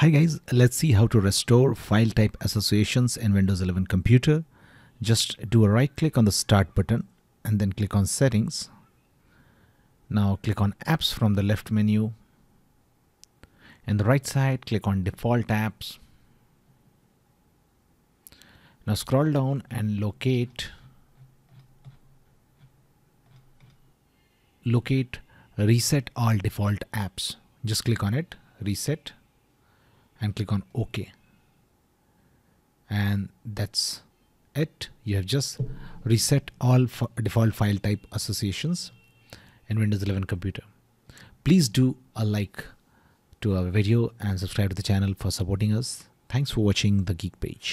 Hi guys, let's see how to restore file type associations in Windows 11 computer. Just do a right click on the start button and then click on settings. Now click on apps from the left menu. In the right side, click on default apps. Now scroll down and locate locate reset all default apps. Just click on it, reset and click on OK. And that's it. You have just reset all default file type associations in Windows 11 computer. Please do a like to our video and subscribe to the channel for supporting us. Thanks for watching the Geek page.